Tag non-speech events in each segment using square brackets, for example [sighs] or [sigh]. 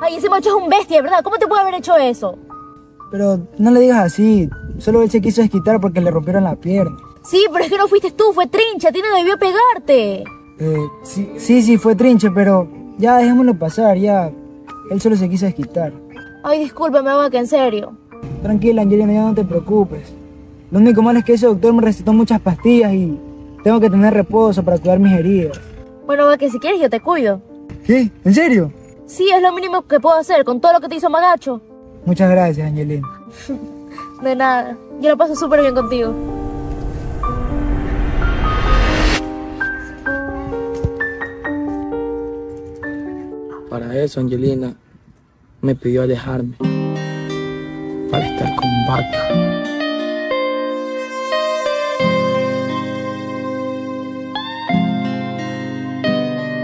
Ay, ese macho es un bestia, ¿verdad? ¿Cómo te puede haber hecho eso? Pero no le digas así. Solo él se quiso desquitar porque le rompieron la pierna. Sí, pero es que no fuiste tú, fue Trinche, a ti no debió pegarte. Eh, sí, sí, sí, fue trinche, pero ya dejémoslo pasar, ya. Él solo se quiso desquitar. Ay, discúlpame, vaca, en serio. Tranquila, Angelina, ya no te preocupes. Lo único malo es que ese doctor me recetó muchas pastillas y tengo que tener reposo para cuidar mis heridas. Bueno, vaca, si quieres yo te cuido. ¿Qué? ¿En serio? Sí, es lo mínimo que puedo hacer con todo lo que te hizo Magacho. Muchas gracias, Angelina. [laughs] De nada, yo lo paso súper bien contigo. Para eso, Angelina me pidió alejarme. Para estar con Vaca.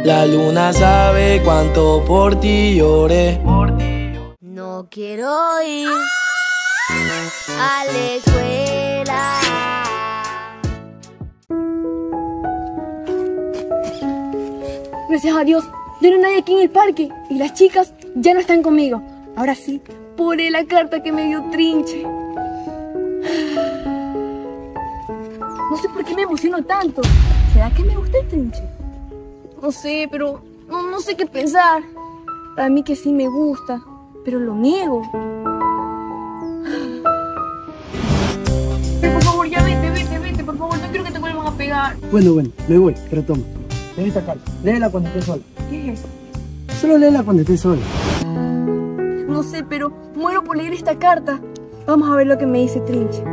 La luna sabe cuánto por ti lloré. No quiero ir a la escuela. Gracias a Dios, ya no hay nadie aquí en el parque y las chicas ya no están conmigo. Ahora sí, pone la carta que me dio Trinche. [sighs] No sé por qué me emociono tanto. ¿Será que me gusta el Trinche? No sé, pero no, no sé qué pensar. Para mí que sí me gusta, pero lo niego. Pero por favor, ya vete, vete, vete, por favor, no quiero que te vuelvan a pegar. Bueno, bueno, me voy, pero toma. Lee esta carta. Léela cuando estés sola. ¿Qué es? Solo léela cuando estés sola. No sé, pero muero por leer esta carta. Vamos a ver lo que me dice Trinche.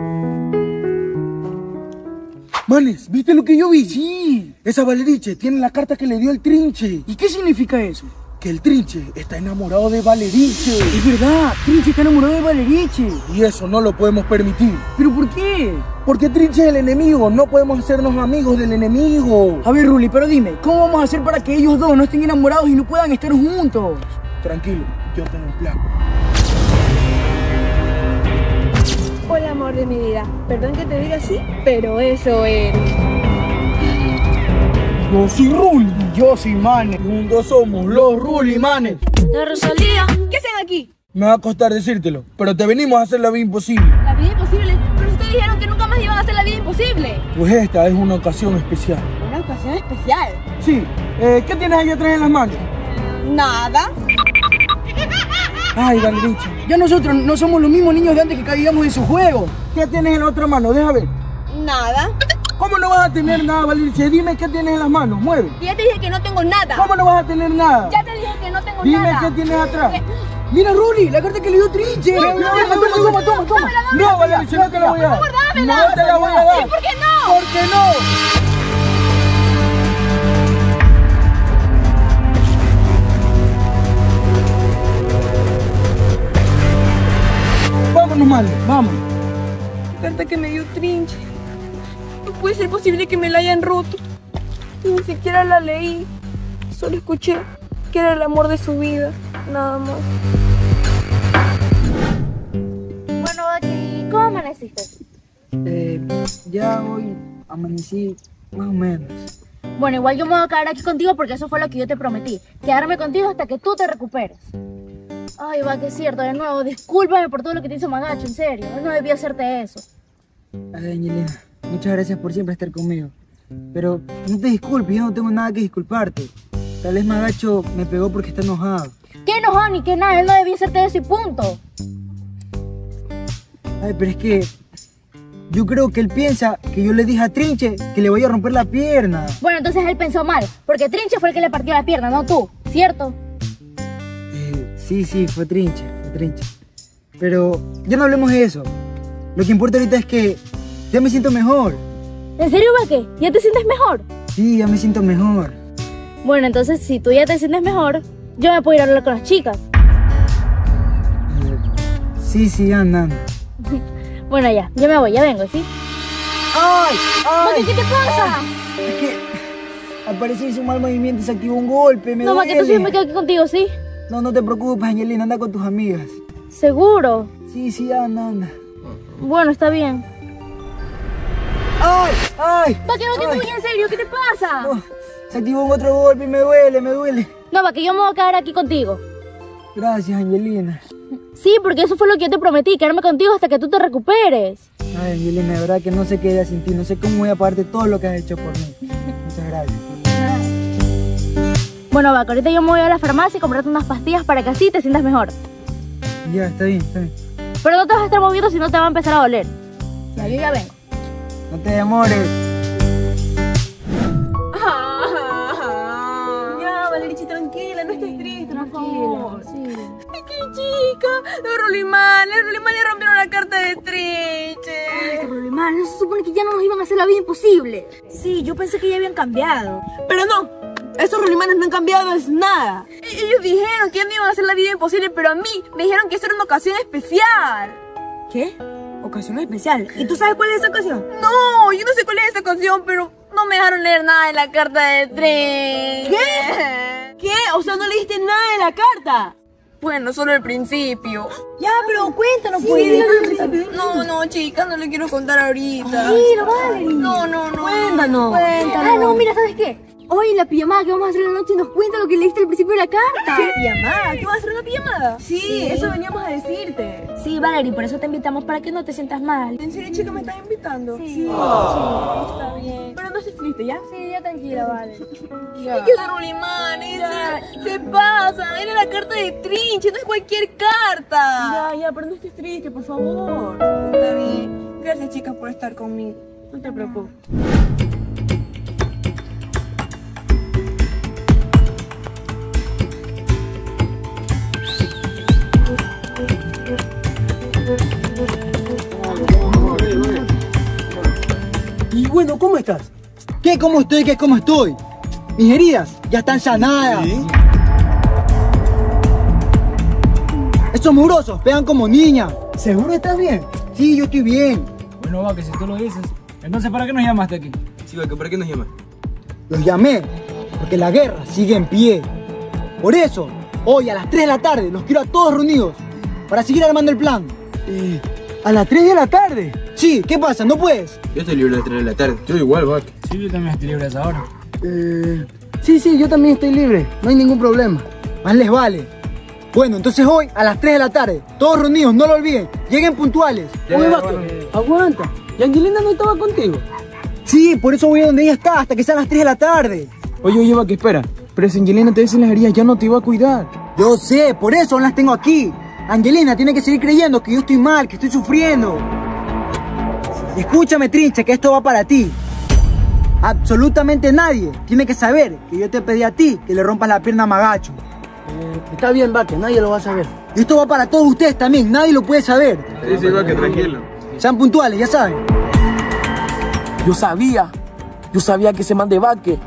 ¿Viste lo que yo vi? Sí. Esa Valeriche tiene la carta que le dio el Trinche. ¿Y qué significa eso? Que el Trinche está enamorado de Valeriche. Es verdad, Trinche está enamorado de Valeriche. Y eso no lo podemos permitir. ¿Pero por qué? Porque Trinche es el enemigo. No podemos hacernos amigos del enemigo. A ver, Ruli, pero dime, ¿cómo vamos a hacer para que ellos dos no estén enamorados y no puedan estar juntos? Tranquilo, yo tengo un plan. De mi vida. Perdón que te diga así, pero eso es. Yo soy Ruli. Yo soy Manes. Juntos somos los Ruli Manes. La Rosalía. ¿Qué hacen aquí? Me va a costar decírtelo, pero te venimos a hacer la vida imposible. La vida imposible. Pero ustedes dijeron que nunca más iban a hacer la vida imposible. Pues esta es una ocasión especial. Una ocasión especial. Sí, eh, ¿qué tienes ahí atrás en las manos? Nada. Ay, Valeriche. Ya nosotros no somos los mismos niños de antes que caíamos en su juego. ¿Qué tienes en la otra mano? Deja ver. Nada. ¿Cómo no vas a tener nada, Valeriche? Dime qué tienes en las manos. Mueve. Ya te dije que no tengo nada. ¿Cómo no vas a tener nada? Ya te dije que no tengo Dime nada. qué tienes atrás. Eh, Mira, Ruli, la carta que le dio Trinche. No, no, no, toma, toma, toma. No, no te la voy a dar. No te la voy a dar. ¿Y por qué no? ¿Por qué no? Male, vamos. La carta que me dio Trinche. No puede ser posible que me la hayan roto. Ni siquiera la leí. Solo escuché que era el amor de su vida. Nada más. Bueno, Baki, ¿cómo amaneciste? Eh, ya hoy amanecí más o menos. Bueno, igual yo me voy a quedar aquí contigo porque eso fue lo que yo te prometí. Quedarme contigo hasta que tú te recuperes. Ay, va, que es cierto, de nuevo, discúlpame por todo lo que te hizo Magacho, en serio. Él no debía hacerte eso. Ay, Angelina, muchas gracias por siempre estar conmigo. Pero no te disculpes, yo no tengo nada que disculparte. Tal vez Magacho me pegó porque está enojado. ¿Qué enojado ni qué nada? Él no debía hacerte eso y punto. Ay, pero es que yo creo que él piensa que yo le dije a Trinche que le voy a romper la pierna. Bueno, entonces él pensó mal, porque Trinche fue el que le partió la pierna, no tú, ¿cierto? Sí, sí, fue Trinche, fue Trinche. Pero ya no hablemos de eso. Lo que importa ahorita es que ya me siento mejor. ¿En serio, Baque? ¿Ya te sientes mejor? Sí, ya me siento mejor. Bueno, entonces si tú ya te sientes mejor, yo me puedo ir a hablar con las chicas. Sí, sí, anda, anda. [laughs] Bueno, ya, yo me voy, ya vengo, ¿sí? ¡Ay! ¡Ay! ¿qué te pasa? Es que apareció hizo un mal movimiento y se activó un golpe, me No, Baque, entonces duele. yo me quedo aquí contigo, ¿sí? No, no te preocupes, Angelina, anda con tus amigas. ¿Seguro? Sí, sí, anda, anda. Bueno, está bien. ¡Ay! ¡Ay! Baque, Baque, Ay. tú en serio, ¿qué te pasa? No, se activó un otro golpe y me duele, me duele. No, Baque, yo me voy a quedar aquí contigo. Gracias, Angelina. Sí, porque eso fue lo que yo te prometí, quedarme contigo hasta que tú te recuperes. Ay, Angelina, de verdad que no sé qué haría sin ti. No sé cómo voy a pagarte todo lo que has hecho por mí. Muchas gracias. Bueno, va, que ahorita yo me voy a la farmacia y comprarte unas pastillas para que así te sientas mejor. Ya, está bien, está bien. Pero no te vas a estar moviendo si no te va a empezar a doler. Ya, yo ya vengo. No te demores. [laughs] Ya, Valerichi, tranquila, no estés triste, por favor. [laughs] Ay, qué chica. Los Rulimanes, los Rulimanes rompieron la carta de trinche. Problemas, no se supone que ya no nos iban a hacer la vida imposible. Sí, yo pensé que ya habían cambiado. Pero no, esos Rulimanes no han cambiado es nada. E- Ellos dijeron que ya me iban a hacer la vida imposible, pero a mí me dijeron que eso era una ocasión especial. ¿Qué? Ocasión especial. ¿Y tú sabes cuál es esa ocasión? No, yo no sé cuál es esa ocasión, pero no me dejaron leer nada de la carta de trinche. ¿Qué? [laughs] ¿Qué? O sea, no leíste nada de la carta. Bueno, solo el principio. Ya, pero cuéntanos, pues. No, no, chica, no le quiero contar ahorita. Mira, Valerie. No, no, no. Cuéntanos. Ah, no, mira, ¿sabes qué? Hoy la pijamada que vamos a hacer en la noche nos cuenta lo que leíste al principio de la carta. ¿Pijamada? ¿Qué vas a hacer una pijamada? Sí, eso veníamos a decirte. Sí, Valerie, por eso te invitamos para que no te sientas mal. ¿En serio, chica, me estás invitando? Sí. Está bien. Pero no estés triste, ¿ya? Sí, ya tranquila, vale. [laughs] Es que son Ulimanes, se, se pasa. Era la carta de Trinche, no es cualquier carta. Ya, ya, pero no estés triste, por favor. Está bien. Gracias, chicas, por estar conmigo. No te preocupes. Bueno, ¿cómo estás? ¿Qué? ¿Cómo estoy? ¿Qué? ¿Cómo estoy? Mis heridas ya están sanadas. Estos mugrosos pegan como niñas. ¿Seguro estás bien? Sí, yo estoy bien. Bueno, va, que si tú lo dices. Entonces, ¿para qué nos llamaste aquí? Sí, Vaca, ¿para qué nos llamas? Los llamé porque la guerra sigue en pie. Por eso, hoy a las 3 de la tarde los quiero a todos reunidos para seguir armando el plan. Eh, a las 3 de la tarde. Sí, ¿qué pasa? ¿No puedes? Yo estoy libre a las 3 de la tarde. Yo igual, Vaca. Sí, yo también estoy libre a esa hora. Eh, sí, sí, yo también estoy libre. No hay ningún problema. Más les vale. Bueno, entonces hoy a las 3 de la tarde, todos reunidos, no lo olviden, lleguen puntuales. Oye, Vaca, aguanta. ¿Y Angelina no estaba contigo? Sí, por eso voy a donde ella está, hasta que sean las 3 de la tarde. Oye, oye, Vaca, espera. Pero si Angelina te dice las heridas, ya no te iba a cuidar. Yo sé, por eso las tengo aquí. Angelina tiene que seguir creyendo que yo estoy mal, que estoy sufriendo. Escúchame, Trinche, que esto va para ti. Absolutamente nadie tiene que saber que yo te pedí a ti que le rompas la pierna a Magacho. está bien, Vaca, nadie lo va a saber. Y esto va para todos ustedes también, nadie lo puede saber. Sí, sí, Vaca, tranquilo. Sean puntuales, ya saben. Yo sabía, yo sabía que ese man de Vaque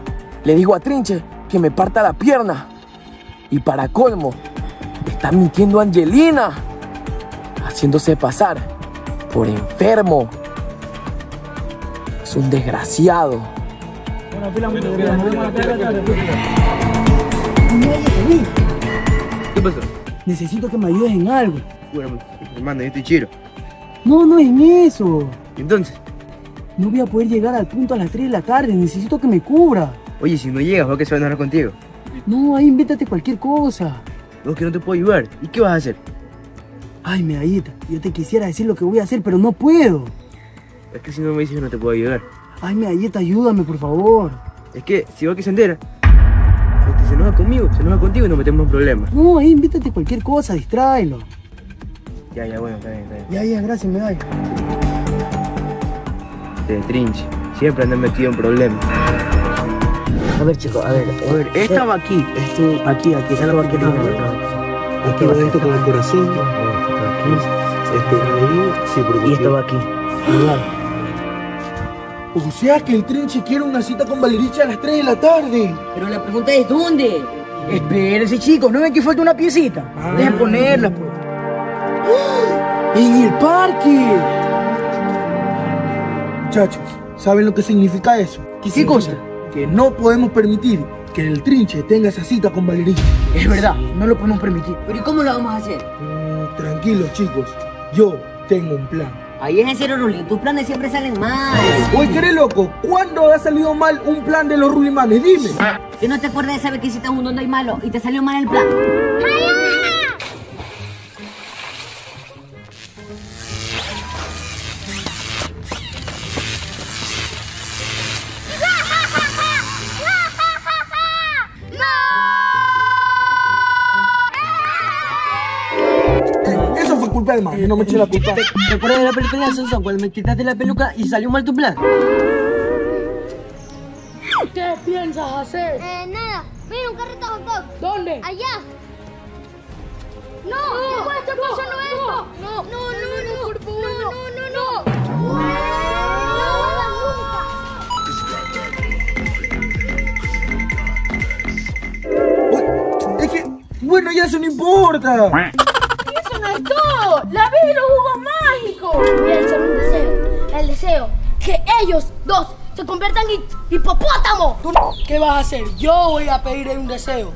le dijo a Trinche que me parta la pierna. Y para colmo, está mintiendo a Angelina, haciéndose pasar por enfermo. Es un desgraciado. ¿Qué pasó? Necesito que me ayudes en algo. Bueno, hermano, yo estoy chiro. No, no es en eso. Entonces, No voy a poder llegar al punto a las 3 de la tarde. Necesito que me cubra. oye, si no llegas, Vaca se va a enojar contigo. No, ahí invéntate cualquier cosa. Vos que no te puedo ayudar. ¿Y qué vas a hacer? Ay, medallita, yo te quisiera decir lo que voy a hacer, pero no puedo. Es que si no me dices, no te puedo ayudar. Ay, medallita, ayúdame, por favor. Es que si Vaca se entera, este, se enoja conmigo, se enoja contigo y nos metemos en problemas. No, ahí invéntate cualquier cosa, distráelo. Ya, ya, bueno, está bien, está bien. Ya, ya, gracias, medalla. Te trinche. Siempre andan metido en problemas. A ver, chicos, a ver. A ver, esta va aquí. Esto, aquí, aquí, esa es la Aquí Esto va esto con el corazón. Este, Sí, porque y esto va aquí. O sea que el trinche quiere una cita con Valericha a las 3 de la tarde. Pero la pregunta es ¿dónde? Espérense, chicos, ¿no ven que falta una piecita? Dejen ponerla, pues. [gasps] ¡En el parque! Muchachos, ¿saben lo que significa eso? ¿Qué cosa? Que no podemos permitir que el trinche tenga esa cita con Valericha. Es verdad, no lo podemos permitir. ¿Pero y cómo lo vamos a hacer? Mm, tranquilos, chicos. Yo tengo un plan. Ahí es en serio, Rulín. Tus planes siempre salen mal. Oye, ¿qué eres loco? ¿Cuándo ha salido mal un plan de los Rulimanes? Dime. ¿Que no te acuerdas de esa vez que hiciste un donde hay malo y te salió mal el plan? No me eche la culpa. ¿Te acuerdas de la película de Sansón cuando me quitaste la peluca y salió mal tu plan? ¿Qué piensas hacer? Eh, nada. Mira, un carrito hot dog. ¿Dónde? Allá. No, no, puede estar pasando esto. No, no, no, no, por favor. No, no, no, no. Es que, bueno, ya eso no importa. Todo. La vida y los jugos mágicos. Voy a echar un deseo. El deseo que ellos dos se conviertan en hipopótamos. ¿Qué vas a hacer? Yo voy a pedir un deseo.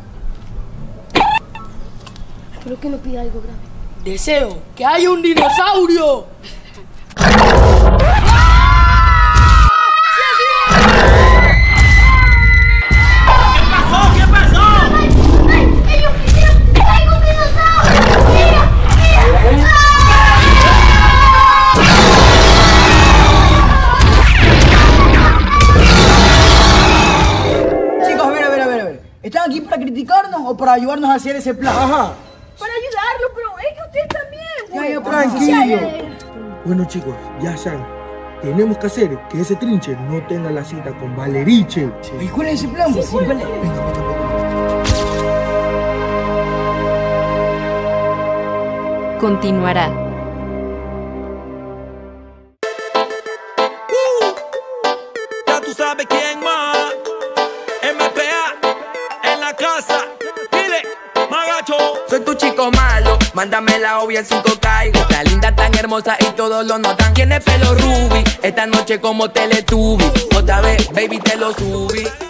Espero que no pida algo grave. Deseo que haya un dinosaurio. ¿Están aquí para criticarnos o para ayudarnos a hacer ese plan? Ajá. Para ayudarlo, pero es que ustedes también. Ya, ya, Tranquilo. Bueno, chicos, ya saben. Tenemos que hacer que ese trinche no tenga la cita con Valeriche. ¿Y cuál es ese plan? pues? ¿Cuál es? Continuará. Mándame la obvia en cinco caigo. La linda tan hermosa y todos lo notan. Tiene pelo ruby, esta noche como Teletubby. Otra vez, baby, te lo subí.